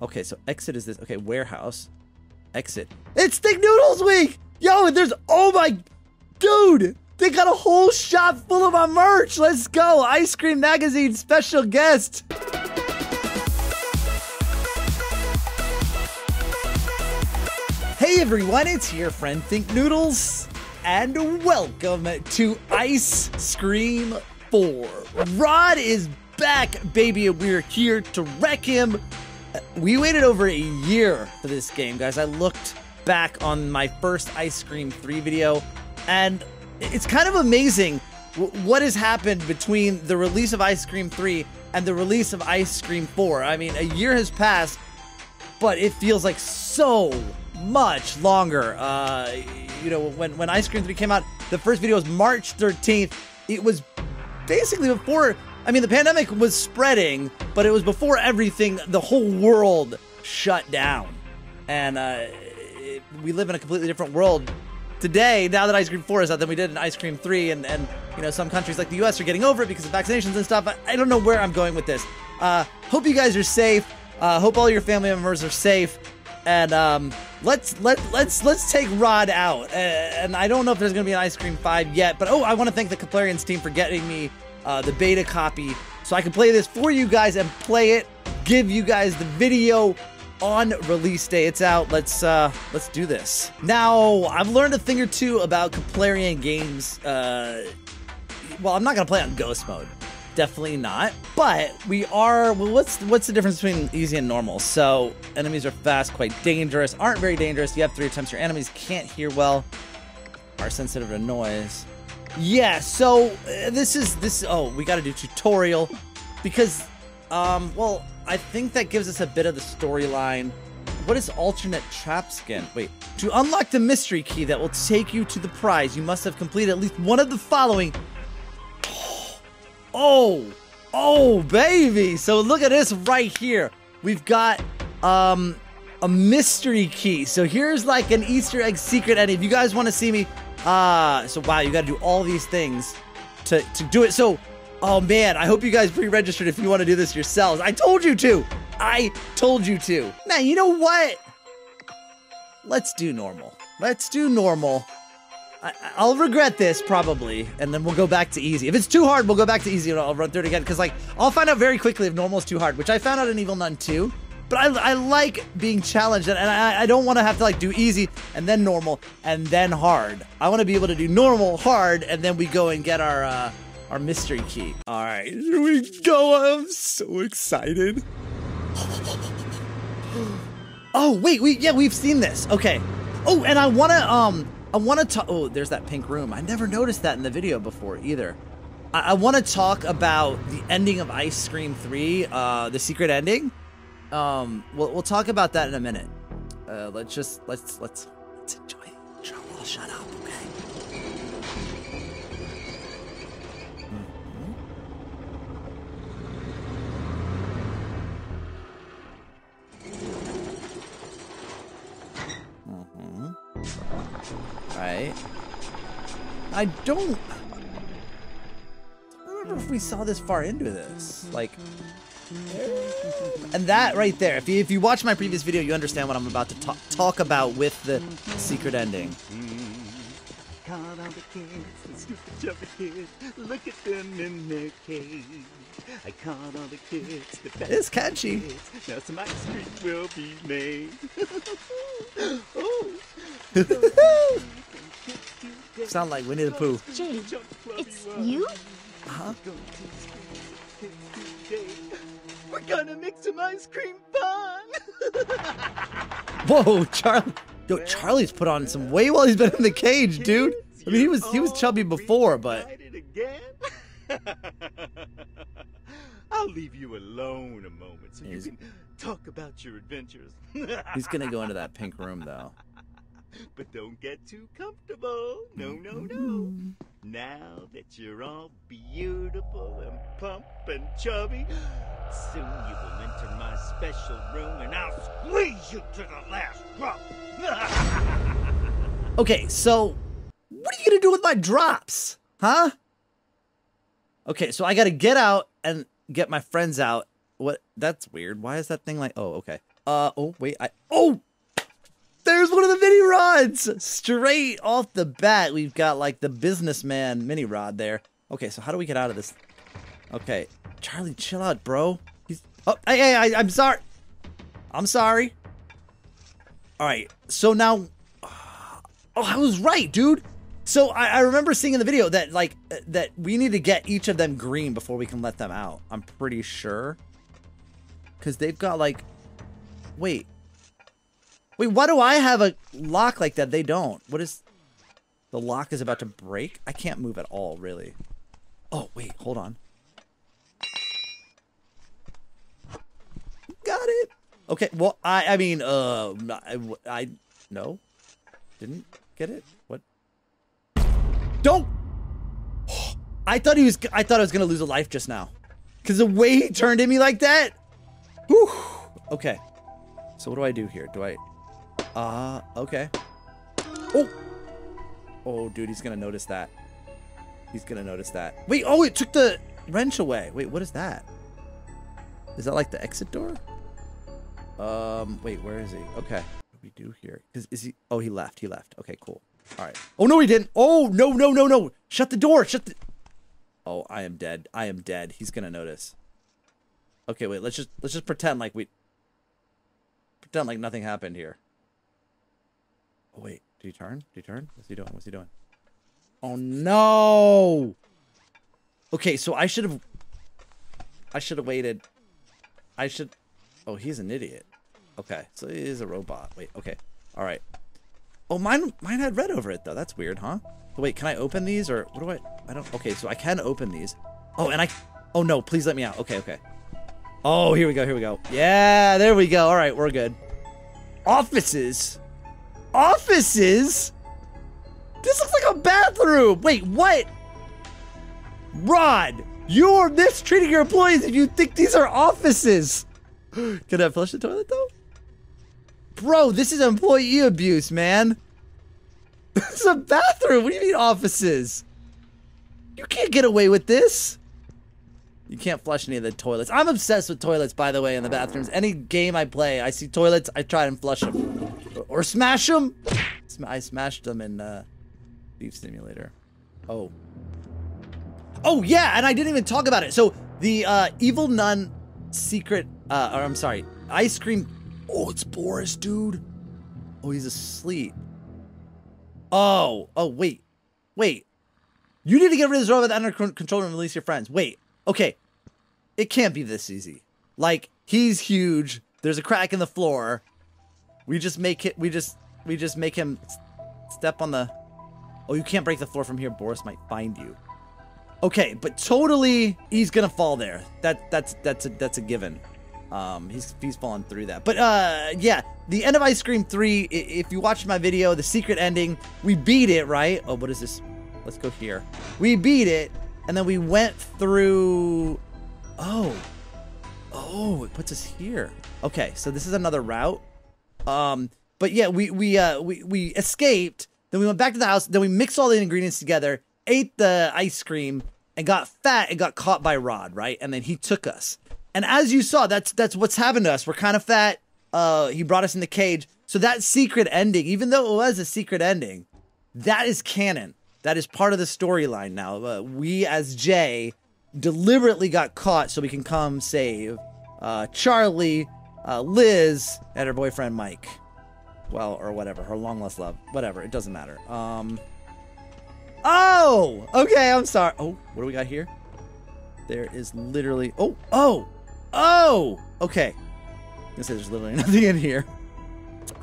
Okay, so exit is this. Okay, warehouse. Exit. It's Thick Noodles Week! Yo, there's, oh my, dude! They got a whole shop full of my merch! Let's go! Ice Cream Magazine special guest! Hey everyone, it's your friend Think Noodles, and welcome to Ice Scream 4. Rod is back, baby, and we're here to wreck him. We waited over a year for this game, guys. I looked back on my first Ice Scream 3 video, and it's kind of amazing what has happened between the release of Ice Scream 3 and the release of Ice Scream 4. I mean, a year has passed, but it feels like so much longer. Uh, you know, when, when Ice Scream 3 came out, the first video was March 13th. It was basically before, I mean, the pandemic was spreading, but it was before everything, the whole world shut down. And uh, it, we live in a completely different world today, now that Ice Scream 4 is out than we did in Ice Scream 3. And, and you know, some countries like the US are getting over it because of vaccinations and stuff. I, I don't know where I'm going with this. Uh, hope you guys are safe. Uh, hope all your family members are safe. And um, let's let let's let's take Rod out. Uh, and I don't know if there's gonna be an Ice Scream 5 yet, but oh, I want to thank the Keplerians team for getting me uh, the beta copy so I can play this for you guys and play it, give you guys the video on release day. It's out. Let's uh let's do this. Now, I've learned a thing or two about Keplerian games. Uh well, I'm not gonna play on ghost mode. Definitely not. But we are well what's what's the difference between easy and normal? So enemies are fast, quite dangerous, aren't very dangerous. You have three attempts, your enemies can't hear well, are sensitive to noise. Yeah, so uh, this is this oh, we gotta do tutorial because um well I think that gives us a bit of the storyline. What is alternate trap skin? Wait, to unlock the mystery key that will take you to the prize, you must have completed at least one of the following. Oh, oh, baby. So look at this right here. We've got um a mystery key. So here's like an Easter egg secret. And if you guys want to see me, uh, so wow, you got to do all these things to, to do it. So Oh man, I hope you guys pre-registered if you want to do this yourselves. I told you to. I told you to. Man, you know what? Let's do normal. Let's do normal. I, will regret this probably, and then we'll go back to easy. If it's too hard, we'll go back to easy and I'll run through it again. Because like, I'll find out very quickly if normal is too hard, which I found out in Evil Nun 2. But I, I like being challenged, and I, I don't want to have to like do easy and then normal and then hard. I want to be able to do normal, hard, and then we go and get our uh, our mystery key. All right, here we go. I'm so excited. Oh, wait, we yeah, we've seen this. Okay. Oh, and I want to um I want to talk Oh, there's that pink room. I never noticed that in the video before either. I, I want to talk about the ending of Ice Scream 3, uh the secret ending. Um we'll we'll talk about that in a minute. Uh let's just let's let's let's enjoy it. I'll shut up. okay? Right. I don't... I don't remember if we saw this far into this. Like... And that right there, if you, if you watch my previous video, you understand what I'm about to talk, talk about with the secret ending. Look at them in their cage. I caught all the kids. The it's catchy. Kids. Now some ice cream will be made. oh. Sound like Winnie the Pooh. Jade, it's you? Huh? We're gonna make some ice cream fun. Whoa, Charlie! Yo, Charlie's put on some weight while he's been in the cage, dude. I mean, he was he was chubby before, but. I'll leave you alone a moment so you can talk about your adventures. he's gonna go into that pink room though. But don't get too comfortable. No, no, no. Now that you're all beautiful and plump and chubby, soon you will enter my special room and I'll squeeze you to the last drop. okay, so what are you gonna do with my drops? Huh? Okay, so I gotta get out and get my friends out. What? That's weird. Why is that thing like. Oh, okay. Uh, oh, wait, I, oh! There's one of the mini rods! Straight off the bat, we've got like the businessman mini rod there. Okay, so how do we get out of this? Okay, Charlie, chill out, bro. He's, oh, hey, hey, I, I'm sorry. I'm sorry. All right, so now, oh, I was right, dude. So I, I remember seeing in the video that like uh, that we need to get each of them green before we can let them out. I'm pretty sure. Cause they've got like, wait, wait, why do I have a lock like that? They don't. What is, the lock is about to break? I can't move at all, really. Oh, wait, hold on. Got it. Okay, well, I, I mean, uh, I, I, no, didn't get it. What? Don't. I thought he was. I thought I was gonna lose a life just now, because the way he turned at me like that. Whew. Okay. So what do I do here? Do I? Uh. Okay. Oh. Oh, dude, he's gonna notice that. He's gonna notice that. Wait. Oh, it took the wrench away. Wait, what is that? Is that like the exit door? Um. Wait, where is he? Okay. What do we do here? Is, is he? Oh, he left. He left. Okay, cool. All right. Oh, no, he didn't. Oh, no, no, no, no. Shut the door. Shut the... Oh, I am dead. I am dead. He's to notice. Okay, wait. Let's just let's just pretend like we... Pretend like nothing happened here. Oh, wait. Did he turn? Did he turn? What's he doing? What's he doing? Oh, no. Okay, so I should have... I should have waited. I should... Oh, he's an idiot. Okay, so he is a robot. Wait, okay. All right. Oh, mine mine had red over it though. That's weird, huh? But wait, can I open these or what do I? I don't. Okay, so I can open these. Oh, and I. Oh no, please let me out. Okay, okay. Oh, here we go. Here we go. Yeah, there we go. All right, we're good. Offices. Offices. This looks like a bathroom. Wait, what? Rod, you're mistreating your employees if you think these are offices. Can I flush the toilet though? Bro, this is employee abuse, man. This is a bathroom. What do you mean offices? You can't get away with this. You can't flush any of the toilets. I'm obsessed with toilets, by the way, in the bathrooms. Any game I play, I see toilets, I try and flush them. Or, smash them. I smashed them in uh, Beef Simulator. Oh. Oh, yeah, and I didn't even talk about it. So, the uh, Evil Nun secret, uh, or I'm sorry, Ice Scream Oh, it's Boris, dude. Oh, he's asleep. Oh, oh, wait. Wait. You need to get rid of this robot under control and release your friends. Wait. Okay. It can't be this easy. Like, he's huge. There's a crack in the floor. We just make it, we just, we just make him step on the, oh, you can't break the floor from here. Boris might find you. Okay, but totally, he's gonna fall there. That, that's, that's a, that's a given. Um, he's he's fallen through that. But uh, yeah, the end of Ice Scream 3, if you watched my video, the secret ending, we beat it, right? Oh, what is this? Let's go here. We beat it, and then we went through... Oh. Oh, it puts us here. Okay, so this is another route. Um, but yeah, we we uh we, we escaped, then we went back to the house, then we mixed all the ingredients together, ate the ice cream, and got fat and got caught by Rod, right? And then he took us. And as you saw, that's that's what's happened to us. We're kind of fat. Uh, he brought us in the cage. So that secret ending, even though it was a secret ending, that is canon. That is part of the storyline now. Uh, we as Jay deliberately got caught so we can come save uh, Charlie, uh, Liz, and her boyfriend Mike. Well, or whatever, her long lost love, whatever. It doesn't matter. Um. Oh, okay. I'm sorry. Oh, what do we got here? There is literally. Oh, oh. Oh! Okay. I say there's literally nothing in here.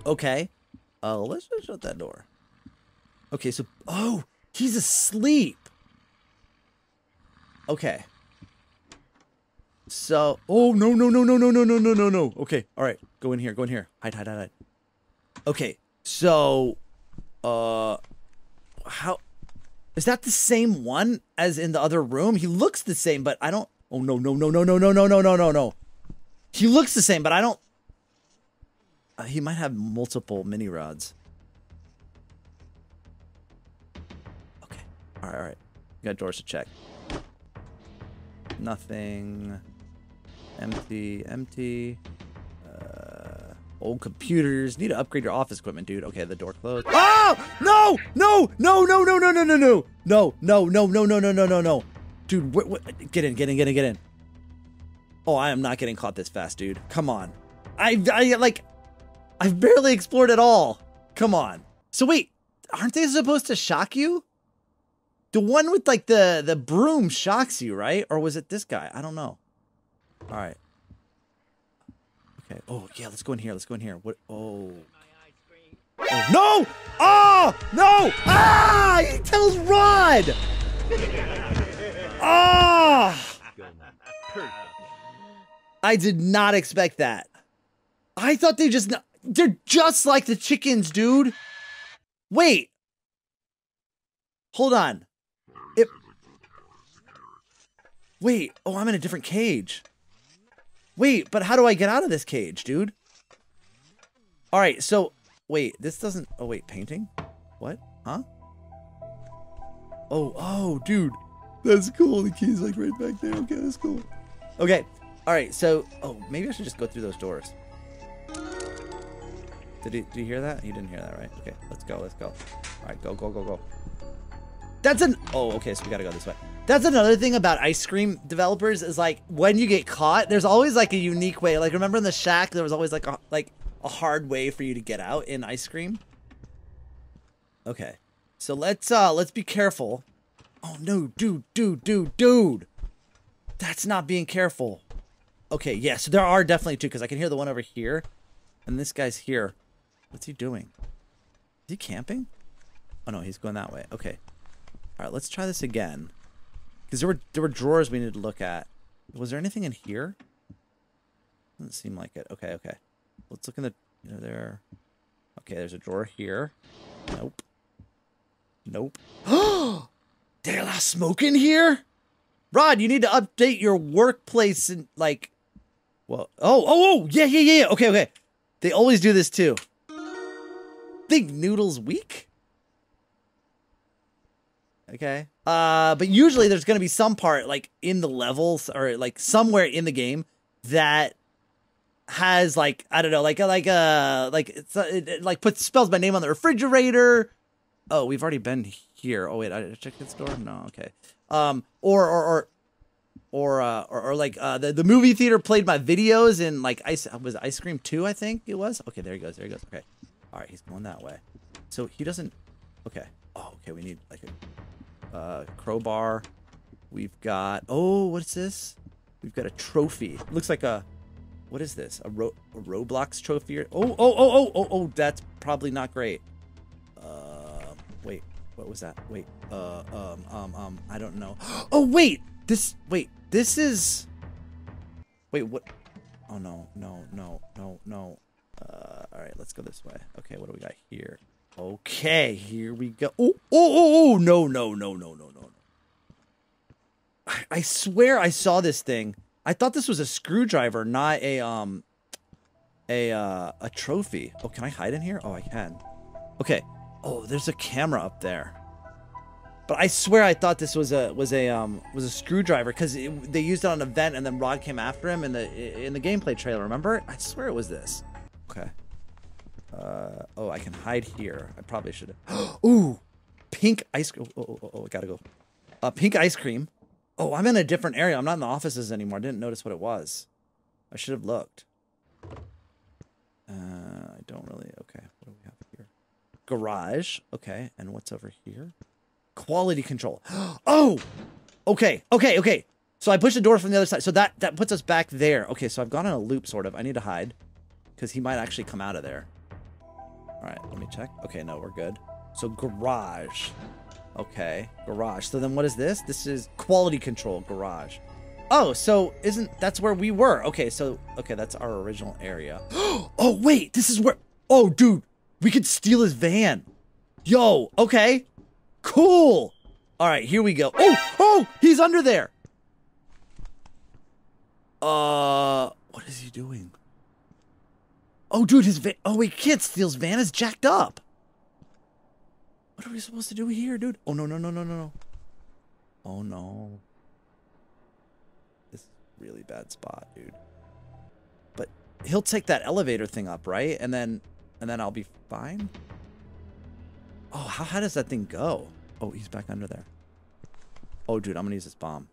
Okay. Uh, let's just shut that door. Okay, so... Oh! He's asleep! Okay. So... Oh, no, no, no, no, no, no, no, no, no, no. Okay, alright. Go in here, go in here. Hide, hide, hide, hide. Okay, so... Uh... How... Is that the same one as in the other room? He looks the same, but I don't... Oh no no no no no no no no no no no. He looks the same, but I don't. Uh, he might have multiple mini rods. Okay. All right. All right. We got doors to check. Nothing. Empty. Empty. Uh, Old computers. Need to upgrade your office equipment, dude. Okay, the door closed. Oh! No! No! No, no, no, no, no, no, no. No, no, no, no, no, no, no, no, no. Dude, wh- wh- get in, get in, get in, get in. Oh, I am not getting caught this fast, dude. Come on. I, I, like, I've barely explored at all. Come on. So wait, aren't they supposed to shock you? The one with like the the broom shocks you, right? Or was it this guy? I don't know. All right. Okay. Oh yeah, let's go in here. Let's go in here. What? Oh. oh no! Oh no! Ah! He tells Rod. Ah! I did not expect that. I thought they just they're just like the chickens, dude. Wait. Hold on. It Wait, oh, I'm in a different cage. Wait, but how do I get out of this cage, dude? All right, so wait, this doesn't Oh, wait, painting? What? Huh? Oh, oh, dude. That's cool. The key's like right back there. Okay, that's cool. Okay. All right, so oh, maybe I should just go through those doors. Did he, did you hear that? He didn't hear that, right? Okay, let's go, let's go. All right, go, go, go, go. That's an, oh, okay, so we gotta go this way. That's another thing about Ice Scream developers is like, when you get caught, there's always like a unique way. Like, remember in the shack, there was always like a, like a hard way for you to get out in Ice Scream? Okay, so let's, uh, let's be careful. Oh no, dude, dude, dude, dude. That's not being careful. Okay, yeah, so there are definitely two, because I can hear the one over here, and this guy's here. What's he doing? Is he camping? Oh no, he's going that way. Okay. All right, let's try this again. Because there were there were drawers we needed to look at. Was there anything in here? Doesn't seem like it. Okay, okay. Let's look in the you know, there. Okay, there's a drawer here. Nope. Nope. Oh, they allow smoke in here? Rod, you need to update your workplace and like well oh oh oh yeah yeah yeah okay okay. They always do this too. Think noodles week? Okay. Uh, but usually there's going to be some part like in the levels or like somewhere in the game that has like I don't know like like uh like it's uh, it, it, like puts spells my name on the refrigerator. Oh, we've already been here. Oh wait, I checked this door. No, okay. Um, or or or or uh, or, or like uh, the the movie theater played my videos in like ice was Ice Scream Two I think it was. Okay, there he goes. There he goes. Okay, all right, he's going that way. So he doesn't. Okay. Oh, okay. We need like a uh, crowbar. We've got. Oh, what's this? We've got a trophy. Looks like a. What is this? A, Ro- a Roblox trophy? Or, oh, oh, oh, oh, oh, oh. That's probably not great. Uh, wait. What was that? Wait. Uh, um, um, um. I don't know. Oh, wait. This. Wait. This is. Wait. What? Oh no, no, no, no, no. Uh, all right, let's go this way. Okay, what do we got here? Okay, here we go. Oh, oh, oh, oh, no, no, no, no, no, no. I, I swear I saw this thing. I thought this was a screwdriver, not a um, a uh, a trophy. Oh, can I hide in here? Oh, I can. Okay. Oh, there's a camera up there. But I swear I thought this was a was a um was a screwdriver because they used it on an event and then Rod came after him in the in the gameplay trailer. Remember? I swear it was this. Okay. Uh, oh, I can hide here. I probably should. Ooh, pink ice cream. Oh, oh, oh, oh, I gotta go. Uh, pink ice cream. Oh, I'm in a different area. I'm not in the offices anymore. I didn't notice what it was. I should have looked. Uh, I don't really. Okay, what do we have here? Garage. Okay, and what's over here? Quality control. Oh, okay, okay, okay. So I pushed the door from the other side. So that that puts us back there. Okay, so I've gone on a loop, sort of. I need to hide because he might actually come out of there. All right, let me check. Okay, no, we're good. So garage. Okay, garage. So then what is this? This is quality control garage. Oh, so isn't that's where we were? Okay, so okay, that's our original area. oh wait, this is where. Oh, dude, we could steal his van. Yo, okay, cool. All right, here we go. Oh, oh, he's under there. Uh, what is he doing? Oh, dude, his van. Oh, we can't steal his van. is jacked up. What are we supposed to do here, dude? Oh, no, no, no, no, no, no. Oh, no. This is really bad spot, dude. But he'll take that elevator thing up, right? And then, and then I'll be fine. Oh, how high does that thing go? Oh, he's back under there. Oh, dude, I'm gonna use this bomb.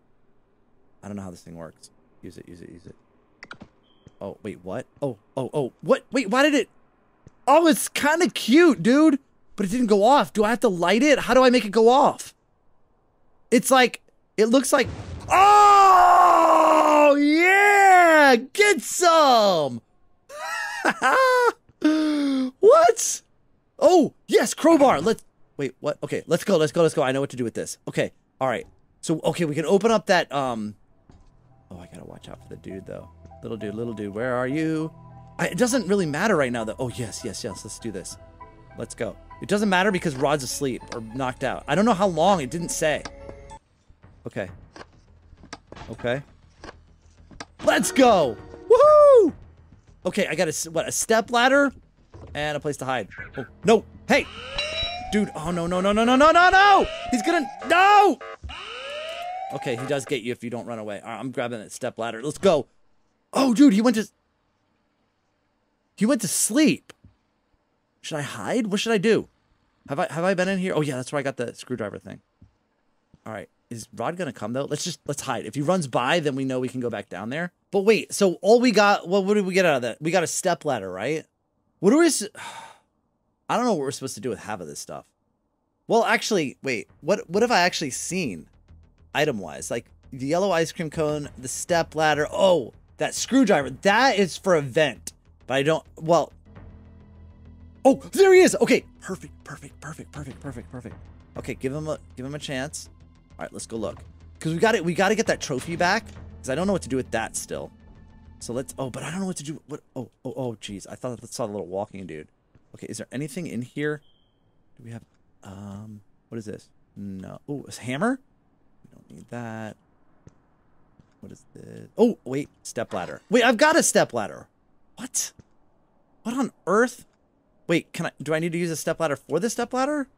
I don't know how this thing works. Use it, use it, use it. Oh, wait, what? Oh, oh, oh, what? Wait, why did it? Oh, it's kind of cute, dude. But it didn't go off. Do I have to light it? How do I make it go off? It's like, it looks like, oh, yeah, get some. what? Oh, yes, crowbar. Let's, wait, what? Okay, let's go, let's go, let's go. I know what to do with this. Okay, all right. So, okay, we can open up that, um, oh, I gotta watch out for the dude, though. Little dude, little dude, where are you? I, it doesn't really matter right now, though. Oh, yes, yes, yes, let's do this. Let's go. It doesn't matter because Rod's asleep or knocked out. I don't know how long. It didn't say. Okay. Okay. Let's go! Woohoo! Okay, I got a, what, a step ladder? And a place to hide. Oh, no! Hey! Dude, oh no, no, no, no, no, no, no, no! He's gonna, no! Okay, he does get you if you don't run away. All right, I'm grabbing that step ladder. Let's go. Oh, dude, he went to, he went to sleep. Should I hide? What should I do? Have I have I been in here? Oh yeah, that's where I got the screwdriver thing. All right. Is Rod gonna come though? Let's just let's hide. If he runs by, then we know we can go back down there. But wait, so all we got, well, what did we get out of that? We got a step ladder, right? What do we I don't know what we're supposed to do with half of this stuff. Well, actually, wait, what what have I actually seen item wise? Like the yellow ice cream cone, the step ladder. Oh, that screwdriver. That is for a vent. But I don't well, Oh, there he is. Okay, perfect, perfect, perfect, perfect, perfect, perfect. Okay, give him a give him a chance. All right, let's go look. Cause we got it. We got to get that trophy back. Cause I don't know what to do with that still. So let's. Oh, but I don't know what to do. What? Oh, oh, oh. Jeez, I thought I saw the little walking dude. Okay, is there anything in here? Do we have? Um, what is this? No. Oh, a hammer. We don't need that. What is this? Oh, wait, step ladder. Wait, I've got a step ladder. What? What on earth? Wait, can I, do I need to use a step ladder for the step ladder?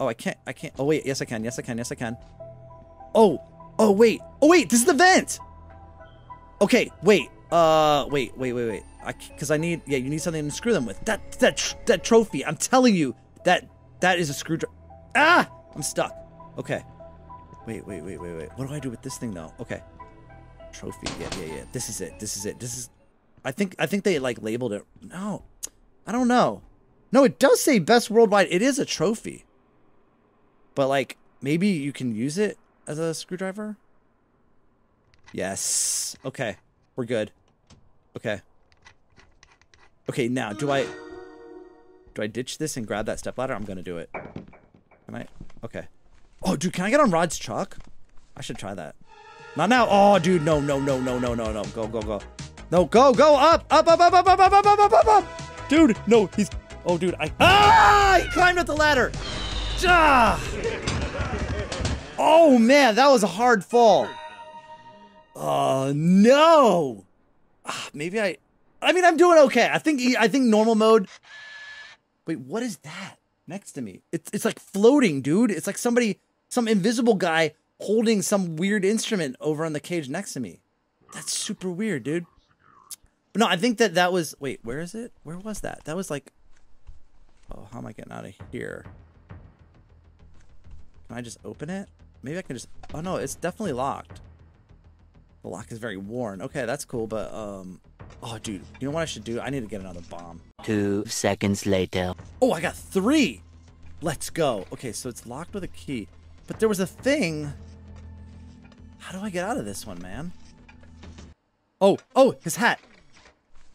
Oh, I can't, I can't, oh wait, yes I can, yes I can, yes I can. Oh, oh wait, oh wait, this is the vent! Okay, wait, uh, wait, wait, wait, wait. I, cause I need, yeah, you need something to screw them with. That, that, that trophy, I'm telling you, that, that is a screwdriver. Ah! I'm stuck. Okay. Wait, wait, wait, wait, wait. What do I do with this thing though? Okay. Trophy, yeah, yeah, yeah. This is it, this is it, this is, I think, I think they like labeled it. No. I don't know. No, it does say best worldwide. It is a trophy. But like maybe you can use it as a screwdriver? Yes. Okay. We're good. Okay. Okay, now do I do I ditch this and grab that step ladder? I'm gonna do it. Can I? Okay. Oh, dude, can I get on Rod's truck? I should try that. Not now. Oh, dude, no, no, no, no, no, no, no. Go, go, go. No, go, go, up, up, up, up, up, up, up, up, up, up, up, up. Dude, no, he's... Oh, dude, I... Ah! He climbed up the ladder! Ah! Oh, man, that was a hard fall. Oh, no! Ah, maybe I... I mean, I'm doing okay. I think I think normal mode... Wait, what is that next to me? It's, it's like floating, dude. It's like somebody... Some invisible guy holding some weird instrument over on the cage next to me. That's super weird, dude. But no, I think that that was. Wait, where is it? Where was that? That was like. Oh, how am I getting out of here? Can I just open it? Maybe I can just. Oh no, it's definitely locked. The lock is very worn. Okay, that's cool, but um. Oh, dude, you know what I should do? I need to get another bomb. Two seconds later. Oh, I got three. Let's go. Okay, so it's locked with a key, but there was a thing. How do I get out of this one, man? Oh, oh, his hat.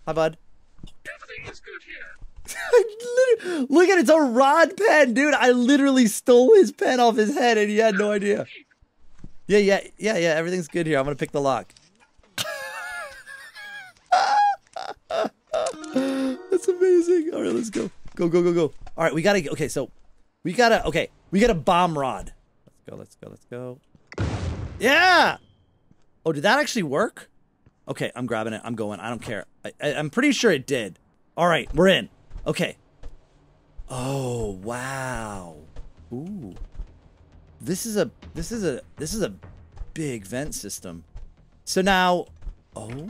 Hi, bud. Everything is good here. Look at it, it's a rod pen, dude. I literally stole his pen off his head and he had no idea. Yeah, yeah, yeah, yeah. Everything's good here. I'm gonna pick the lock. That's amazing. All right, let's go. Go, go, go, go. All right, we gotta. Okay, so we gotta. Okay, we got a bomb rod. Let's go. Let's go. Let's go. Yeah. Oh, did that actually work? Okay, I'm grabbing it. I'm going. I don't care. I, I, I'm pretty sure it did. All right, we're in. Okay. Oh, wow. Ooh. This is a this is a this is a big vent system. So now oh.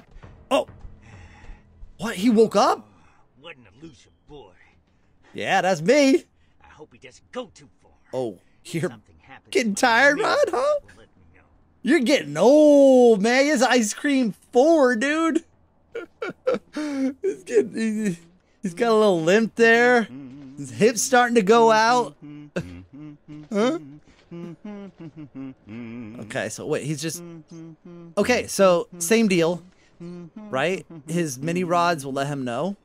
Oh. What? He woke up? What an illusion, boy. Yeah, that's me. I hope he doesn't go too far. Oh, you're Something happens getting tired, Rod, huh? will let me know. You're getting old, man. His Ice Scream four, dude. he's getting. He, he's got a little limp there. His hips starting to go out. huh? Okay, so wait, he's just. Okay, so same deal, right? His mini rods will let him know.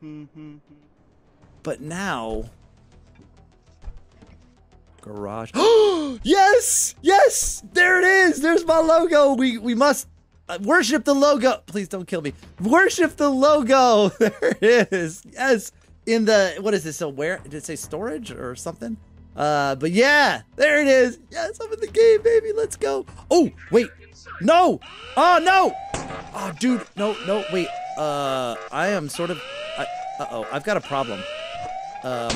But now. Garage. yes! Yes! There it is! There's my logo! We we must uh, worship the logo. Please don't kill me. Worship the logo! There it is. Yes! In the. What is this? So where? Did it say storage or something? Uh, but yeah! There it is! Yes, I'm in the game, baby! Let's go! Oh, wait! No! Oh, no! Oh, dude! No, no, wait. Uh, I am sort of. Uh oh, I've got a problem. Um.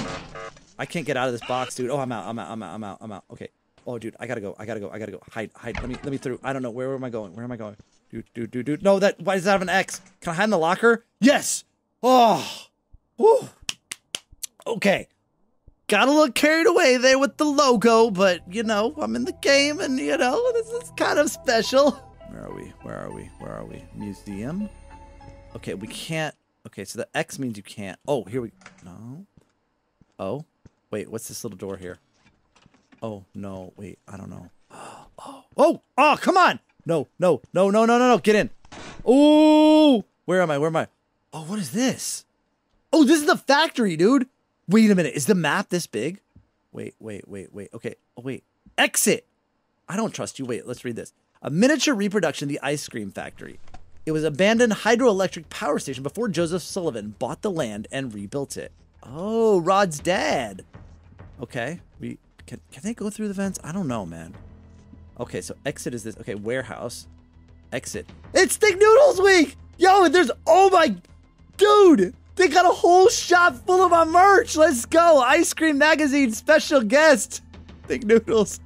I can't get out of this box, dude. Oh, I'm out. I'm out. I'm out. I'm out. I'm out. Okay. Oh, dude, I gotta go. I gotta go. I gotta go. Hide. Hide. Let me. Let me through. I don't know. Where, where am I going? Where am I going? Dude. Dude. Dude. Dude. No. That. Why does that have an X? Can I hide in the locker? Yes. Oh. Whew. Okay. Got a little carried away there with the logo, but you know, I'm in the game, and you know, this is kind of special. Where are we? Where are we? Where are we? Museum. Okay, we can't. Okay, so the X means you can't. Oh, here we. No. Oh. Wait, what's this little door here? Oh, no. Wait, I don't know. Oh, oh, oh, come on. No, no, no, no, no, no, no. Get in. Oh, where am I? Where am I? Oh, what is this? Oh, this is the factory, dude. Wait a minute. Is the map this big? Wait, wait, wait, wait. Okay. Oh, wait. Exit. I don't trust you. Wait, let's read this. A miniature reproduction of the ice cream factory. It was abandoned hydroelectric power station before Joseph Sullivan bought the land and rebuilt it. Oh, Rod's dad. Okay. We can can they go through the vents? I don't know, man. Okay, so exit is this. Okay, warehouse. Exit. It's Thick Noodles Week! Yo, there's oh my dude! They got a whole shop full of my merch. Let's go. Ice Cream Magazine special guest. Thick Noodles.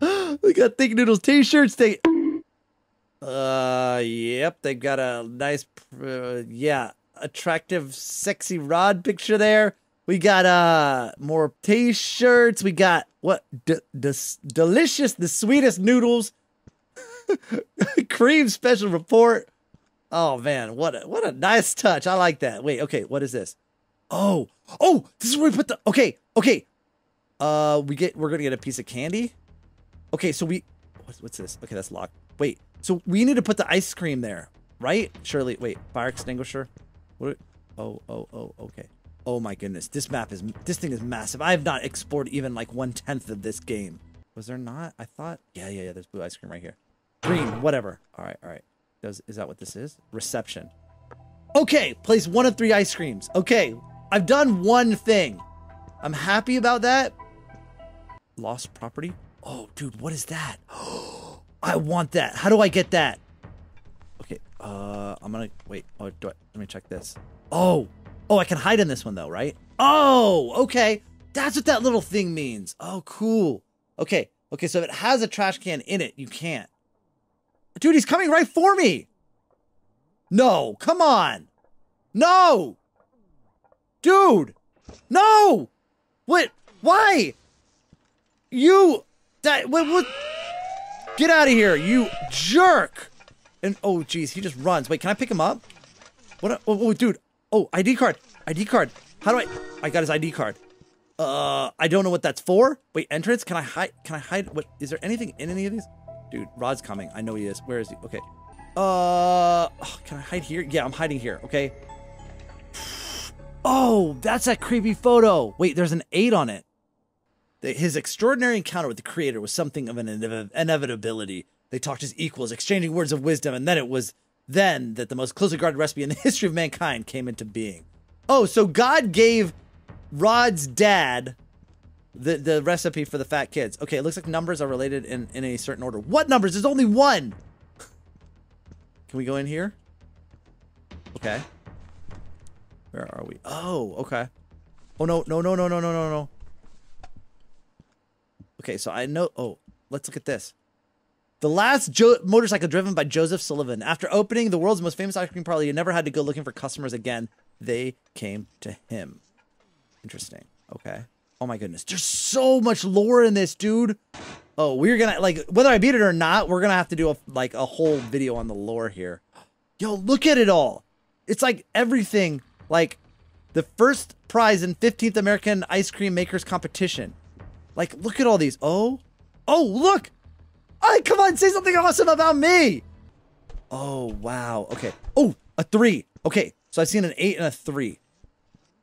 We got Thick Noodles t-shirts. They uh, yep, they've got a nice, uh, yeah, attractive, sexy rod picture there. We got uh more t-shirts. We got what? D- delicious, the sweetest noodles. Cream special report. Oh man, what a what a nice touch. I like that. Wait, okay, what is this? Oh, oh, this is where we put the. Okay, okay. Uh, we get we're gonna get a piece of candy. Okay, so we what's, what's this? Okay, that's locked. Wait, so we need to put the ice cream there, right? Surely, wait, fire extinguisher. What? Oh, oh, oh, okay. Oh my goodness, this map is this thing is massive. I have not explored even like one tenth of this game. Was there not? I thought. Yeah, yeah, yeah. There's blue ice cream right here. Green, whatever. All right, all right. Does is that what this is? Reception. Okay, place one of three ice creams. Okay, I've done one thing. I'm happy about that. Lost property. Oh, dude, what is that? I want that. How do I get that? Okay, uh, I'm gonna wait. Oh, do I, let me check this. Oh, oh, I can hide in this one though, right? Oh, okay. That's what that little thing means. Oh, cool. Okay, okay. So if it has a trash can in it, you can't. Dude, he's coming right for me. No, come on. No. Dude. No. What? Why? You. That. What? what? Get out of here, you jerk. And oh, geez, he just runs. Wait, can I pick him up? What? Oh, oh, dude. Oh, ID card. ID card. How do I? I got his ID card. Uh, I don't know what that's for. Wait, entrance? Can I hide? Can I hide? What? Is there anything in any of these? Dude, Rod's coming. I know he is. Where is he? Okay. Uh, oh, can I hide here? Yeah, I'm hiding here. Okay. Oh, that's that creepy photo. Wait, there's an eight on it. The- His extraordinary encounter with the creator was something of an inev- inevitability. They talked as equals, exchanging words of wisdom, and then it was then that the most closely guarded recipe in the history of mankind came into being. Oh, so God gave Rod's dad the, the recipe for the fat kids. Okay, it looks like numbers are related in, in a certain order. What numbers? There's only one! Can we go in here? Okay. Where are we? Oh, okay. Oh, no, no, no, no, no, no, no, no. Okay, so I know. Oh, let's look at this. The last jo- motorcycle driven by Joseph Sullivan. After opening the world's most famous ice cream parlor, he never had to go looking for customers again. they came to him. Interesting. Okay. Oh my goodness. There's so much lore in this, dude. Oh, we're gonna like whether I beat it or not, we're gonna have to do a like a whole video on the lore here. Yo, look at it all. It's like everything like the first prize in 15th American Ice Cream Makers Competition. Like, look at all these. Oh, oh, look. Hey, come on, say something awesome about me. Oh, wow. Okay. Oh, a three. Okay, so I've seen an eight and a three.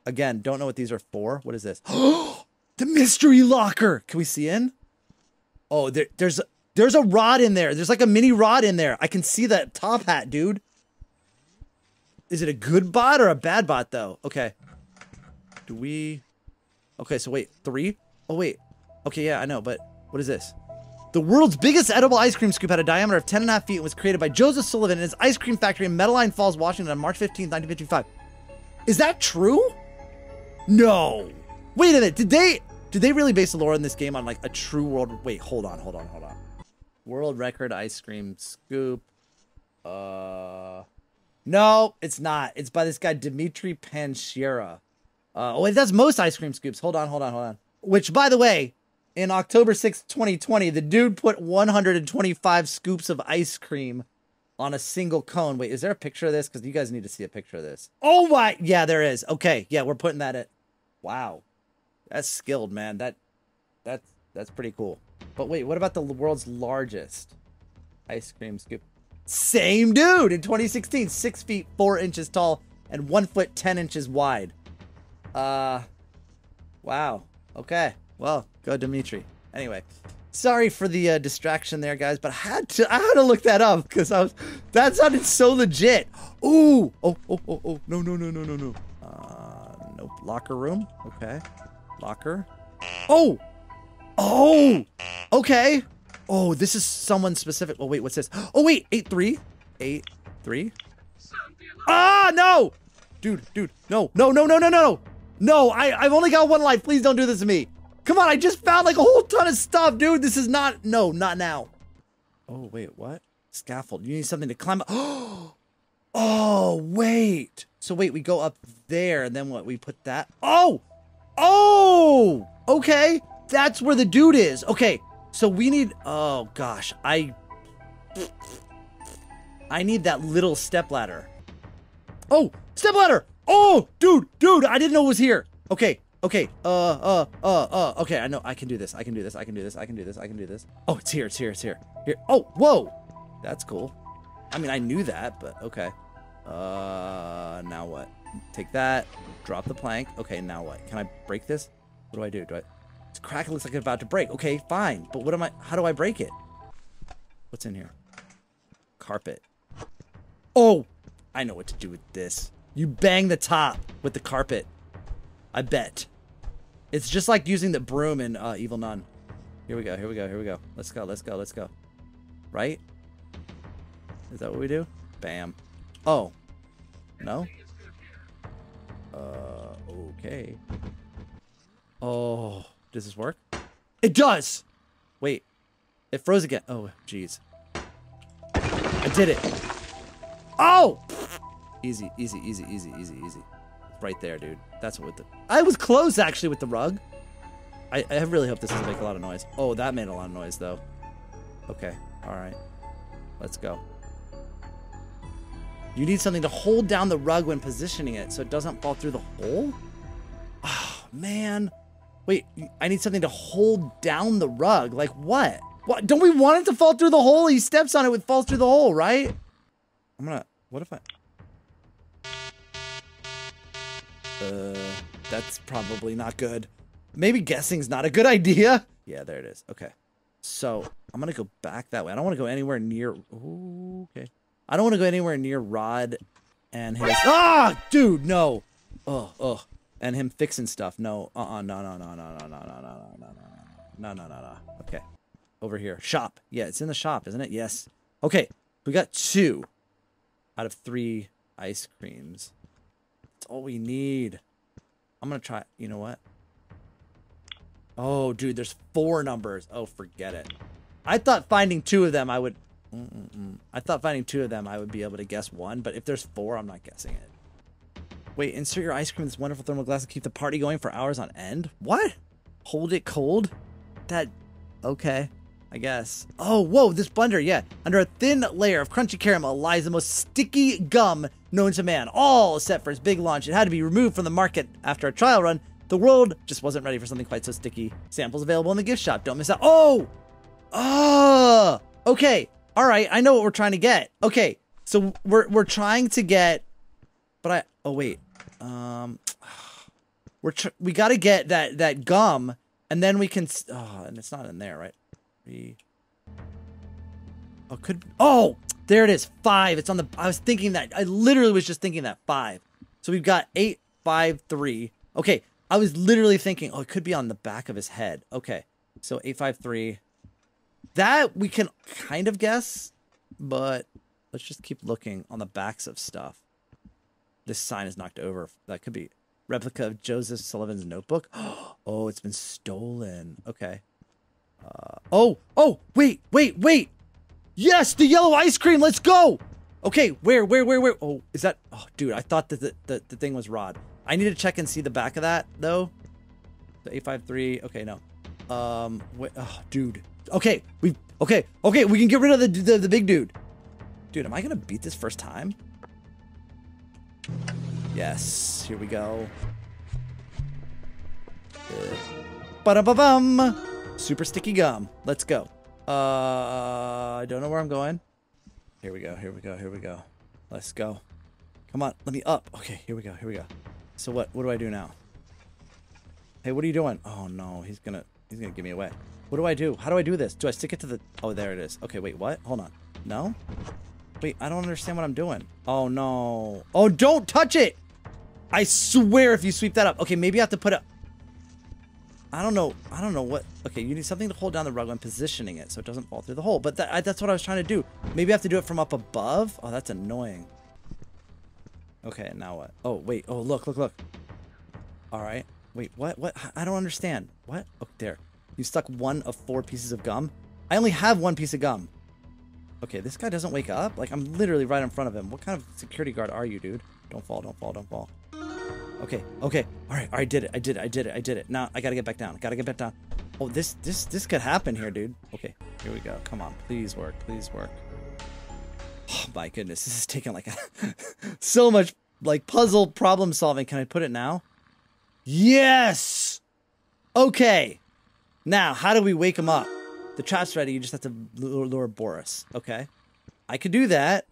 Again, don't know what these are for. What is this? Oh, the mystery locker. Can we see in? Oh, there, there's there's a rod in there. There's like a mini rod in there. I can see that top hat, dude. Is it a good bot or a bad bot though? Okay. Do we? Okay, so wait, three? Oh wait. Okay, yeah, I know, but what is this? The world's biggest edible ice cream scoop had a diameter of 10 and a half feet and was created by Joseph Sullivan in his ice cream factory in Meadowline Falls, Washington on March 15, 1955. Is that true? No. Wait a minute. Did they did they really base the lore in this game on like a true world? Wait, hold on, hold on, hold on. World record ice cream scoop. Uh, no, it's not. It's by this guy Dimitri Panciera. Uh, oh, it does most ice cream scoops. Hold on, hold on, hold on. Which, by the way, in October 6th, 2020, the dude put 125 scoops of ice cream on a single cone. Wait, is there a picture of this? Because you guys need to see a picture of this. Oh my, yeah, there is. Okay, yeah, we're putting that at. Wow, that's skilled, man. That, that's that's pretty cool. But wait, what about the world's largest ice cream scoop? Same dude in 2016, six feet four inches tall and one foot ten inches wide. Uh, wow. Okay. Well, go Dimitri. Anyway, sorry for the uh, distraction there, guys, but I had to I had to look that up because I was that sounded so legit. Ooh. Oh. Oh. Oh. Oh. No. No. No. No. No. No. Uh. Nope. Locker room. Okay. Locker. Oh. Oh. Okay. Oh, this is someone specific. Oh wait, what's this? Oh wait, eight three, eight three. Ah no, dude, dude, no, no, no, no, no, no, no. I I've only got one life. Please don't do this to me. Come on, I just found like a whole ton of stuff, dude. This is not, no, not now. Oh, wait, what? Scaffold. You need something to climb up. Oh, wait. So wait, we go up there and then what? We put that. Oh, oh, okay. That's where the dude is. Okay. So we need, oh gosh, I, I need that little step ladder. Oh, step ladder. Oh, dude, dude, I didn't know it was here. Okay, okay, uh, uh, uh, uh, okay, I know, I can do this, I can do this, I can do this, I can do this, I can do this. Oh, it's here, it's here, it's here. Here, oh, whoa, that's cool. I mean, I knew that, but okay. Uh, now what? Take that, drop the plank. Okay, now what? Can I break this? What do I do? Do I, this crack looks like it's about to break. Okay, fine, but what am I, how do I break it? What's in here? Carpet. Oh, I know what to do with this. You bang the top with the carpet. I bet. It's just like using the broom in uh, Evil Nun. Here we go, here we go, here we go. Let's go, let's go, let's go. Right? Is that what we do? Bam. Oh. No? Uh, okay. Oh, does this work? It does! Wait. It froze again. Oh, jeez. I did it. Oh! Easy, easy, easy, easy, easy, easy. Right there, dude. That's what with the... I was close, actually, with the rug. I, I really hope this doesn't make a lot of noise. Oh, that made a lot of noise, though. Okay. All right. Let's go. You need something to hold down the rug when positioning it so it doesn't fall through the hole? Oh, man. Wait, I need something to hold down the rug. Like what? What? Don't we want it to fall through the hole? He steps on it, it falls through the hole, right? I'm gonna... What if I... Uh, that's probably not good. Maybe guessing's not a good idea. Yeah, there it is. Okay. So, I'm gonna go back that way. I don't want to go anywhere near... Ooh, okay. I don't want to go anywhere near Rod and his... Ah! Dude, no! Oh, oh. And him fixing stuff. No. Uh-uh. No, no, no, no, no, no, no, no, no, no, no, no, no, no. Okay. Over here. Shop. Yeah, it's in the shop, isn't it? Yes. Okay. We got two out of three ice creams. That's all we need. I'm going to try... You know what? Oh, dude, there's four numbers. Oh, forget it. I thought finding two of them, I would... Mm-mm-mm. I thought finding two of them, I would be able to guess one. But if there's four, I'm not guessing it. Wait, insert your ice cream in this wonderful thermal glass and keep the party going for hours on end? What? Hold it cold? That, okay, I guess. Oh, whoa, this blender, yeah. Under a thin layer of crunchy caramel lies the most sticky gum known to man. All set for its big launch. It had to be removed from the market after a trial run. The world just wasn't ready for something quite so sticky. Samples available in the gift shop. Don't miss out. Oh! Oh! Okay. All right. I know what we're trying to get. Okay. So we're we're trying to get but I oh wait. Um we're we got to get that that gum and then we can oh and it's not in there, right? We Oh, could Oh, there it is. 5. It's on the I was thinking that. I literally was just thinking that 5. So we've got eight, five, three. Okay. I was literally thinking, oh, it could be on the back of his head. Okay. So 853. That we can kind of guess, but let's just keep looking on the backs of stuff. This sign is knocked over. That could be replica of Joseph Sullivan's notebook. Oh, it's been stolen. Okay. Uh, oh, oh, wait, wait, wait. Yes, the yellow ice cream. Let's go. Okay, where, where, where, where? Oh, is that? Oh, dude, I thought that the, the, the thing was Rod. I need to check and see the back of that though. The 853. Okay, no. Um, wait, oh, dude. Okay, we. Okay, okay, we can get rid of the, the the big dude. Dude, am I gonna beat this first time? Yes. Here we go. Ba-da-ba-bum. Super sticky gum. Let's go. Uh, I don't know where I'm going. Here we go. Here we go. Here we go. Let's go. Come on, let me up. Okay, here we go. Here we go. So what? What do I do now? Hey, what are you doing? Oh no, he's gonna he's gonna give me away. What do I do? How do I do this? Do I stick it to the? Oh, there it is. Okay, wait, what? Hold on. No. Wait, I don't understand what I'm doing. Oh no. Oh, don't touch it. I swear, if you sweep that up. Okay, maybe I have to put it. I don't know. I don't know what. Okay, you need something to hold down the rug when positioning it so it doesn't fall through the hole. But that, I, that's what I was trying to do. Maybe I have to do it from up above. Oh, that's annoying. Okay, now what? Oh, wait. Oh, look, look, look. All right. Wait, what? What? I don't understand. What? Oh, there. You stuck one of four pieces of gum? I only have one piece of gum. Okay, this guy doesn't wake up? Like, I'm literally right in front of him. What kind of security guard are you, dude? Don't fall, don't fall, don't fall. Okay, okay. All right, all right, I did it. I did it. I did it. I did it. Now I gotta get back down. I gotta get back down. Oh, this, this, this could happen here, dude. Okay, here we go. Come on, please work. Please work. Oh my goodness, this is taking like a so much like puzzle problem solving. Can I put it now? Yes. Okay. Now, how do we wake him up? The trap's ready. You just have to lure Boris. Okay. I could do that.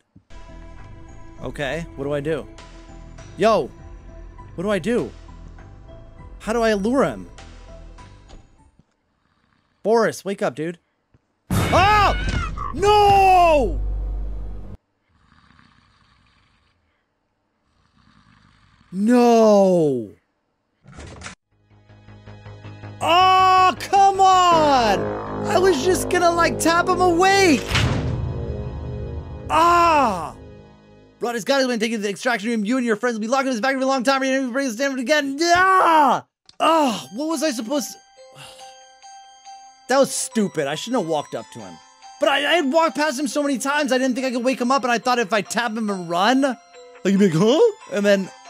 Okay. What do I do? Yo. What do I do? How do I lure him? Boris, wake up, dude. Oh! No! No! Oh, come on! I was just gonna like tap him awake! Ah! Rod has got his when taking the extraction room. You and your friends will be locked in this factory for a long time. You're gonna bring this damage again. Ah! Oh, what was I supposed to... That was stupid. I shouldn't have walked up to him. But I, I had walked past him so many times, I didn't think I could wake him up, and I thought if I tap him and run, like he'd be like, huh? And then...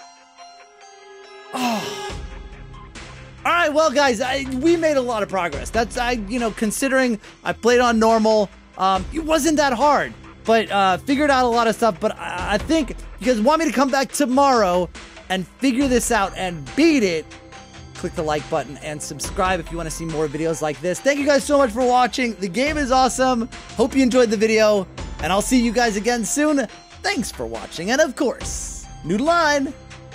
Oh. All right, well, guys, I, we made a lot of progress. That's, I, you know, considering I played on normal, um, it wasn't that hard, but uh, figured out a lot of stuff. But I, I think you guys want me to come back tomorrow and figure this out and beat it. Click the like button and subscribe if you want to see more videos like this. Thank you guys so much for watching. The game is awesome. Hope you enjoyed the video, and I'll see you guys again soon. Thanks for watching, and of course, Noodle on.